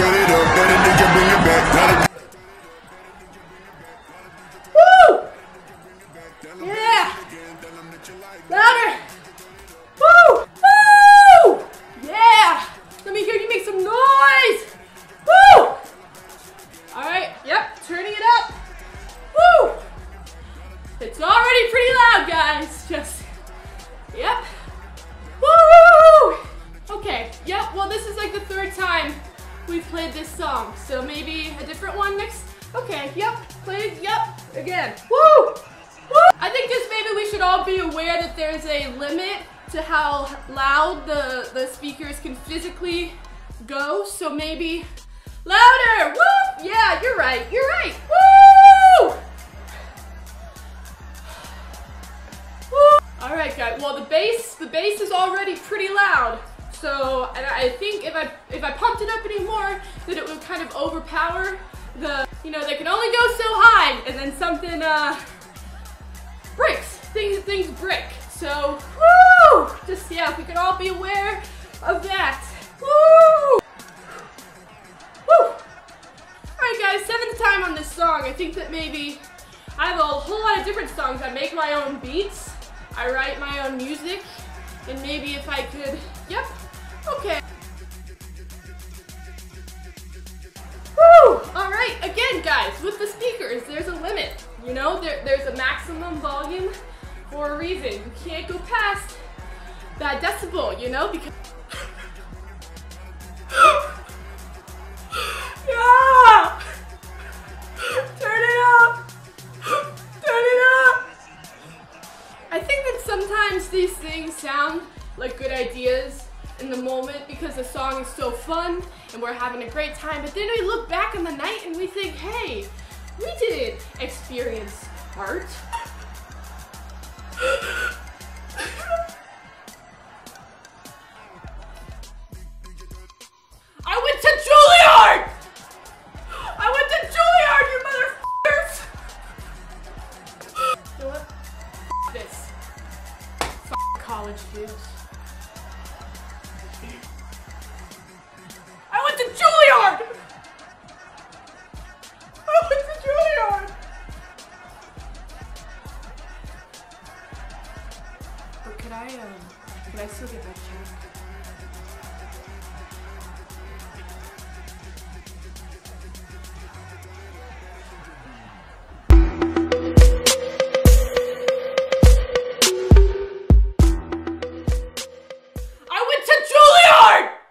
turn it up, let a nigga bring it back. Woo! Yeah! Louder! Woo! Woo! Yeah! Let me hear you make some noise! Woo! Alright, yep, turning it up. Woo! It's already pretty loud, guys. Just, yep. Woo! Okay, yep, well, this is like the third time we've played this song, so maybe a different one next. Okay, yep, play, yep, again. Woo! Woo! I think just maybe we should all be aware that there's a limit to how loud the, the speakers can physically go, so maybe louder! Woo! Yeah, you're right, you're right. Woo! Woo! All right, guys. Well, the bass, the bass is already pretty loud. So, I think if I if I pumped it up anymore, that it would kind of overpower the, you know, they can only go so high, and then something uh breaks. Things things break. So, woo! Just yeah, if we could all be aware of that. Woo! Woo! Alright guys, seventh time on this song. I think that maybe I have a whole lot of different songs. I make my own beats. I write my own music. And maybe if I could, yep, okay. Woo! Alright, again guys, with the speakers, there's a limit. You know, there, there's a maximum volume for a reason. You can't go past that decibel, you know, because Yeah! Turn it up! Turn it up! I think that sometimes these things sound like good ideas because the song is so fun and we're having a great time. But then we look back on the night and we think, hey, we didn't experience art. college kids. krajem. Vai subir daqui.